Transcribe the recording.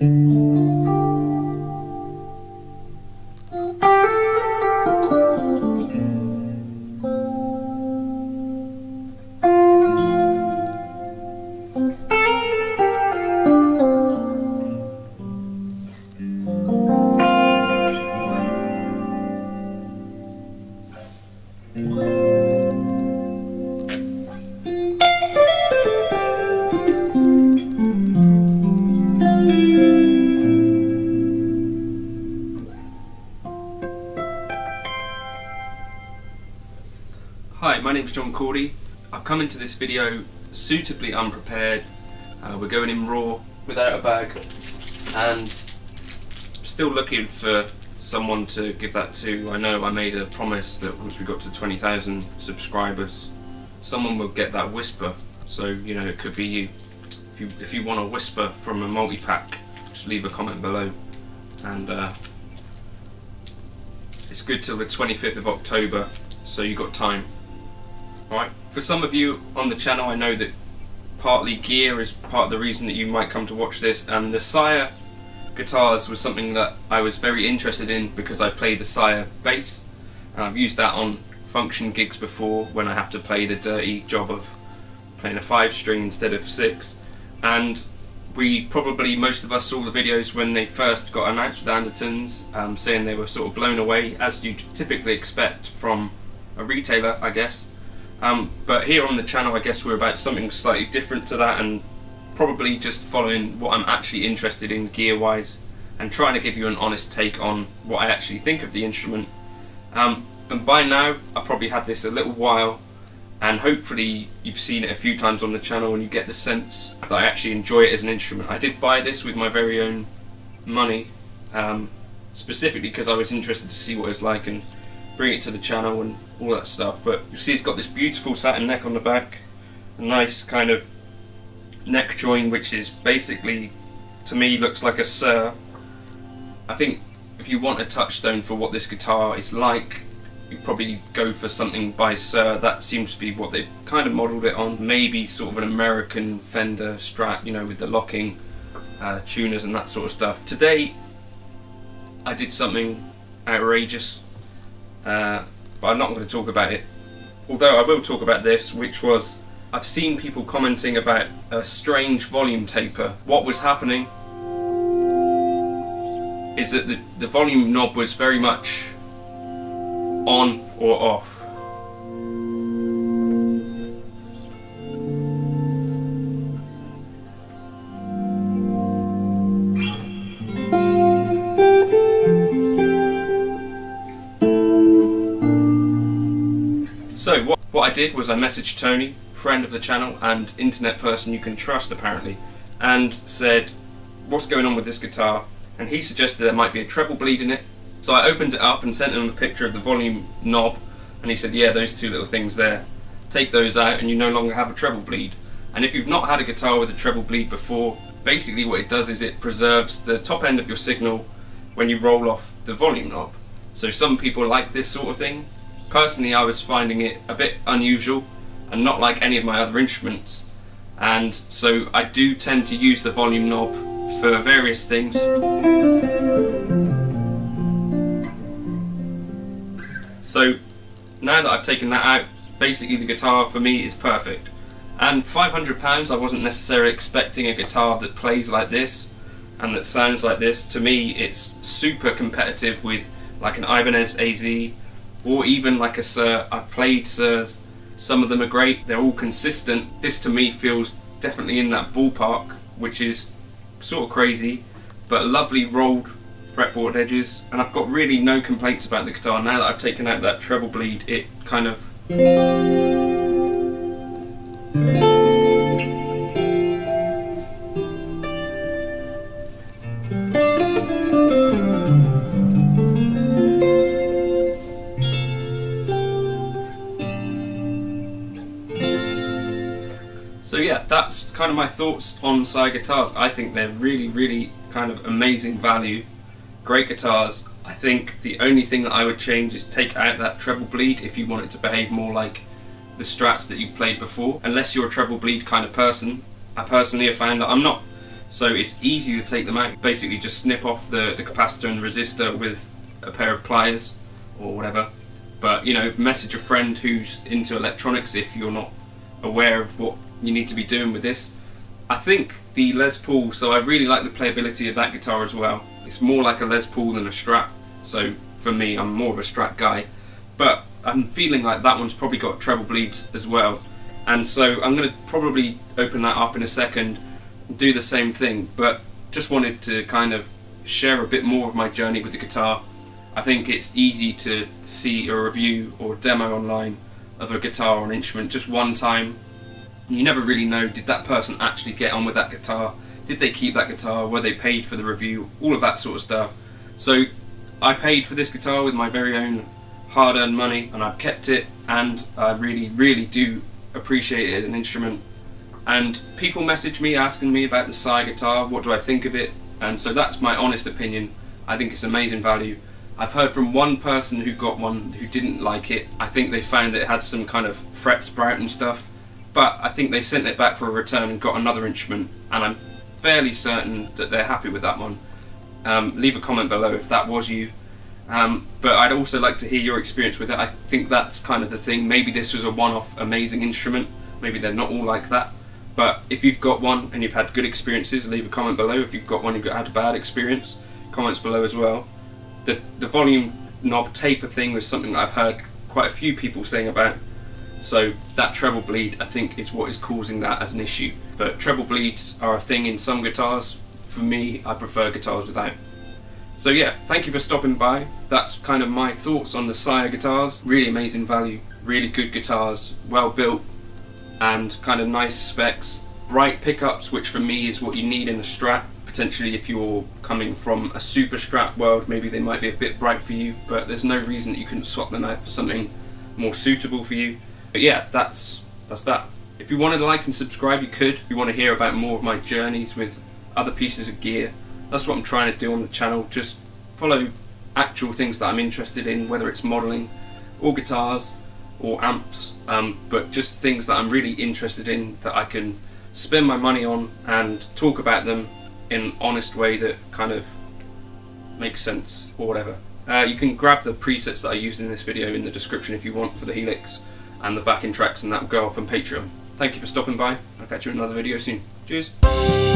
Mm-hmm. Hi, my name's John Cordy. I've come into this video suitably unprepared. Uh, we're going in raw, without a bag, and still looking for someone to give that to. I know I made a promise that once we got to 20,000 subscribers, someone will get that whisper. So, you know, it could be you. If you, if you want a whisper from a multi-pack, just leave a comment below. And uh, it's good till the 25th of October, so you got time. Alright, for some of you on the channel, I know that partly gear is part of the reason that you might come to watch this, and the Sire guitars was something that I was very interested in because I played the Sire bass, and I've used that on function gigs before when I have to play the dirty job of playing a five string instead of six, and we probably, most of us saw the videos when they first got announced with Andertons, um, saying they were sort of blown away, as you'd typically expect from a retailer, I guess. Um, but here on the channel, I guess we're about something slightly different to that and probably just following what I'm actually interested in gear wise and trying to give you an honest take on what I actually think of the instrument. Um, and by now, I probably had this a little while and hopefully you've seen it a few times on the channel and you get the sense that I actually enjoy it as an instrument. I did buy this with my very own money, um, specifically because I was interested to see what it's like and bring it to the channel and all that stuff. But you see it's got this beautiful satin neck on the back, a nice kind of neck join which is basically, to me, looks like a Suhr. I think if you want a touchstone for what this guitar is like, you probably go for something by Suhr. That seems to be what they've kind of modelled it on. Maybe sort of an American Fender Strat, you know, with the locking uh, tuners and that sort of stuff. Today, I did something outrageous uh, but I'm not going to talk about it. Although I will talk about this, which was I've seen people commenting about a strange volume taper. What was happening is that the, the volume knob was very much on or off. Did was I messaged Tony, friend of the channel and internet person you can trust apparently, and said, what's going on with this guitar? And he suggested there might be a treble bleed in it. So I opened it up and sent him a picture of the volume knob, and he said, yeah, those two little things there. Take those out and you no longer have a treble bleed. And if you've not had a guitar with a treble bleed before, basically what it does is it preserves the top end of your signal when you roll off the volume knob. So some people like this sort of thing, Personally, I was finding it a bit unusual and not like any of my other instruments. And so I do tend to use the volume knob for various things. So now that I've taken that out, basically the guitar for me is perfect. And £500 I wasn't necessarily expecting a guitar that plays like this and that sounds like this. To me it's super competitive with like an Ibanez AZ or even like a Suhr. I've played Suhrs, some of them are great, they're all consistent. This to me feels definitely in that ballpark, which is sort of crazy, but lovely rolled fretboard edges. And I've got really no complaints about the guitar. Now that I've taken out that treble bleed, it kind of of my thoughts on Sire guitars. I think they're really, really kind of amazing value. Great guitars. I think the only thing that I would change is take out that treble bleed if you want it to behave more like the strats that you've played before. Unless you're a treble bleed kind of person. I personally have found that I'm not so it's easy to take them out. Basically just snip off the, the capacitor and resistor with a pair of pliers or whatever. But you know, message a friend who's into electronics if you're not aware of what you need to be doing with this. I think the Les Paul, so I really like the playability of that guitar as well. It's more like a Les Paul than a Strat, so for me, I'm more of a Strat guy. But I'm feeling like that one's probably got treble bleeds as well. And so I'm going to probably open that up in a second do the same thing, but just wanted to kind of share a bit more of my journey with the guitar. I think it's easy to see a review or demo online of a guitar or an instrument just one time. You never really know, did that person actually get on with that guitar? Did they keep that guitar? Were they paid for the review? All of that sort of stuff. So I paid for this guitar with my very own hard-earned money and I've kept it and I really, really do appreciate it as an instrument and people message me asking me about the Sire guitar, what do I think of it, and so that's my honest opinion. I think it's amazing value. I've heard from one person who got one who didn't like it. I think they found that it had some kind of fret sprout and stuff, but I think they sent it back for a return and got another instrument, and I'm fairly certain that they're happy with that one. Um, leave a comment below if that was you. Um, but I'd also like to hear your experience with it. I think that's kind of the thing. Maybe this was a one-off amazing instrument. Maybe they're not all like that. But if you've got one and you've had good experiences, leave a comment below. If you've got one you've had a bad experience, comments below as well. The, the volume knob taper thing was something I've heard quite a few people saying about. So that treble bleed, I think, is what is causing that as an issue. But treble bleeds are a thing in some guitars. For me, I prefer guitars without. So yeah, thank you for stopping by. That's kind of my thoughts on the Sire guitars. Really amazing value, really good guitars, well built, and kind of nice specs. Bright pickups, which for me is what you need in a Strat. Potentially if you're coming from a super Strat world, maybe they might be a bit bright for you, but there's no reason that you couldn't swap them out for something more suitable for you. But yeah, that's that's that. If you wanted to like and subscribe, you could. If you want to hear about more of my journeys with other pieces of gear, that's what I'm trying to do on the channel. Just follow actual things that I'm interested in, whether it's modelling or guitars, or amps, um, but just things that I'm really interested in that I can spend my money on and talk about them in an honest way that kind of makes sense or whatever. Uh, you can grab the presets that I used in this video in the description if you want for the Helix and the backing tracks and that will go up on Patreon. Thank you for stopping by. I'll catch you in another video soon. Cheers.